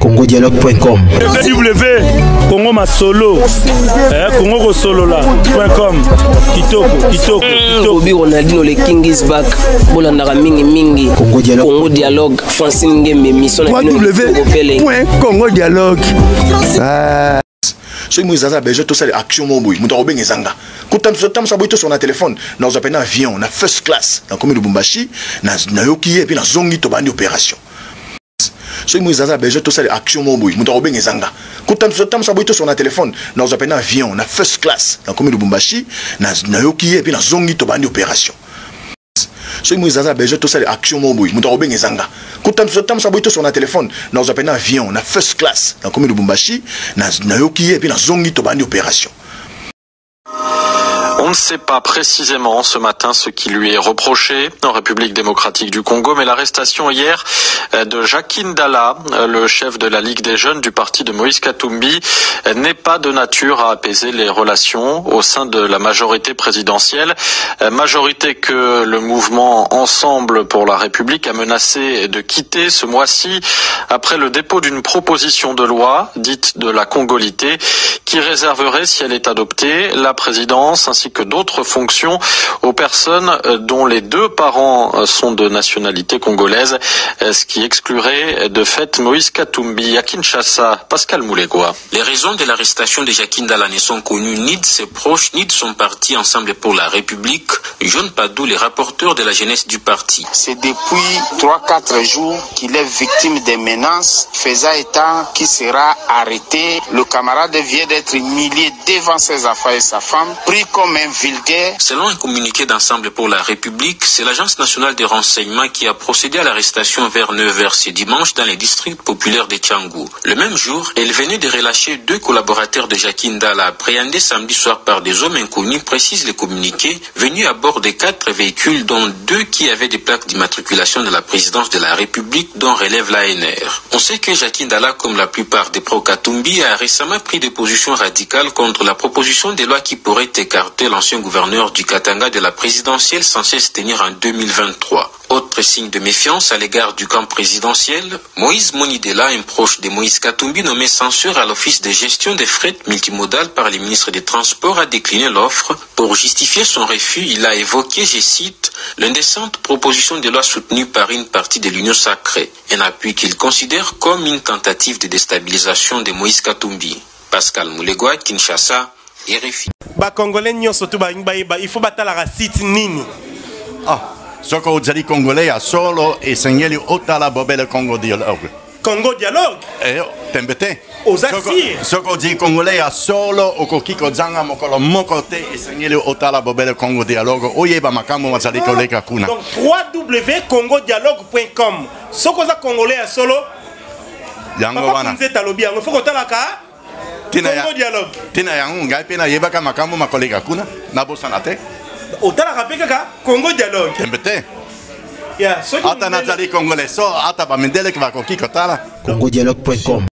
congodialogue.com www congo masolo. Eh, congo kosolola.com kitoko kitoko kitoko. Obi ronaldino le king is back. Bolandaka mingimingi Congo Dialogue. congo dialogue. Francine ngembe mission na bino kopele www.congodialogue soki mo ezala besoin tosala action mo boye moto akobenga ezanga kotambusa boye tosona na telefone nazwa mpe na avion na first class. Nakomi lubumbashi na- nayoki ye mpe nazongi tobandi opération. Soki mo ezala besoin tosala action mo boye moto akobenga ezanga kotambusa boye tosona na telefone nazwa mpe na avion na first class. Nakomi lubumbashi na- nayoki ye mpe nazongi tobandi opération soki mo ezala besoin tosala action mo boye moto akobenga ezanga kotambusa boye tosona na telefone nazwa mpe na avion na first class. Nakomi lubumbashi na- nayoki ye mpe nazongi tobandi opération. On ne sait pas précisément ce matin ce qui lui est reproché en République démocratique du Congo, mais l'arrestation hier euh, de Jacqueline Dalla, euh, le chef de la Ligue des jeunes du parti de Moïse Katumbi, euh, n'est pas de nature à apaiser les relations au sein de la majorité présidentielle, majorité que le mouvement Ensemble pour la République a menacé de quitter ce mois-ci après le dépôt d'une proposition de loi dite de la Congolité qui réserverait, si elle est adoptée, la présidence ainsi que d'autres fonctions aux personnes euh, dont les deux parents euh, sont de nationalité congolaise, euh, ce qui exclurait de fait Moïse Katumbi à Kinshasa, Pascal Moulegoa. Les raisons de l'arrestation de Jacqueline Dalla ne sont connues ni de ses proches ni de son parti Ensemble pour la République. John Padou, le rapporteur de la jeunesse du parti. C'est depuis 3-4 jours qu'il est victime des menaces, faisant état qu'il sera arrêté. Le camarade vient d'être humilié devant ses affaires et sa femme, pris comme un vulgaire. Selon un communiqué d'Ensemble pour la République, c'est l'Agence nationale des renseignements qui a procédé à l'arrestation vers 9h ce dimanche dans les districts populaires de Tchangou. Le même jour, elle venait de relâcher deux collaborateurs de Jacqueline Dalla appréhendés samedi soir par des hommes inconnus, précise le communiqué, venus à bord de quatre véhicules dont deux qui avaient des plaques d'immatriculation de la présidence de la République dont relève l'ANR. On sait que Jacqueline Dalla, comme la plupart des pro-Katumbi, a récemment pris des positions radicales contre la proposition de loi qui pourrait écarter l'ancien gouverneur du Katanga de la présidentielle censée se tenir en 2023. Autre signe de méfiance à l'égard du camp présidentiel, Moïse Monidela, un proche de Moïse Katumbi nommé censure à l'office de gestion des frais multimodales par les ministres des Transports, a décliné l'offre. Pour justifier son refus, il a évoqué, je cite, l'indécente proposition de loi soutenue par une partie de l'Union sacrée, un appui qu'il considère comme une tentative de déstabilisation de Moïse Katumbi. Pascal Moulegwa, Kinshasa, RFI. Bakongolais nyonso to balingi bayeba faut batalaka site nini? Ah, soki ozali congolais ya solo esengeli otala bobele congo dialogue. Congo dialogue? Eyo tembe te. Soki ozali congolais ya solo okoki kozanga mokolo moko te esengeli otala bobele congo dialogue. Oyeba makambo bazali koleka kuna. donc www.congodialogue.com soki oza congolais ya solo? Yango wana. Kunzeta alobi yango. Fo kotalaka Congo dialogue. Ntina yango ngai mpe nayebaka makambo makoleka kuna nabosana te. Otalaka mpe kaka congo dialogue. Tembe te. Ata nazali congolais so ata bamindeleki bakoki kotala. Congodialogue.com